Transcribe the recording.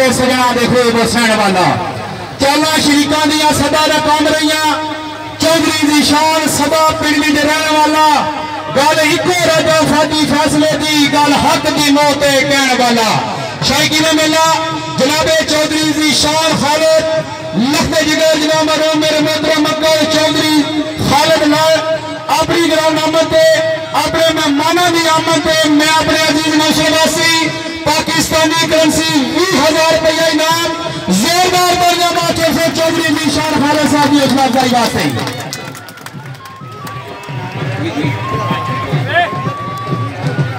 ਤੇ ਸਜਣਾ ਦੇਖੋ ਵਸਣ ਵਾਲਾ ਚਾਲਾਂ ਸ਼ਰੀਕਾਂ ਦੀਆਂ ਸਦਾ ਦਾ ਕੰਮ ਰਹੀਆਂ ਚੌਧਰੀ ਦੀ ਸ਼ਾਨ ਸਦਾ ਪਿੰਡ ਵਿੱਚ ਰਹਿਣ ਵਾਲਾ ਗੱਲ ਇੱਕੋ ਰਾਜਾ ਸਾਡੀ ਫੈਸਲੇ ਦੀ ਗੱਲ ਹੱਕ ਦੀ ਮੌਤ ਤੇ ਕਹਿਣ ਵਾਲਾ ਸ਼ਾਇਕੀ ਨੇ ਮੇਲਾ ਜਨਾਬੇ ਚੌਧਰੀ ਦੀ ਸ਼ਾਨ ਖਾਲਦ ਲਖਤ ਜਿਗਰ ਜਨਾਬ ਮਰੋ ਮੇਰੇ मोहतरम मक्कर चौधरी खालिद लाल अपनी ग्राउंड आमद ते अपने मेहमानों की आमद ते मैं अपने अजीज नौशरवासी पाकिस्तानी करेंसी बीस हज़ार रुपया इनाम जोरदार दर्जा चौधरी निशान खालिद साहब की हौसला अफजाई वास्ते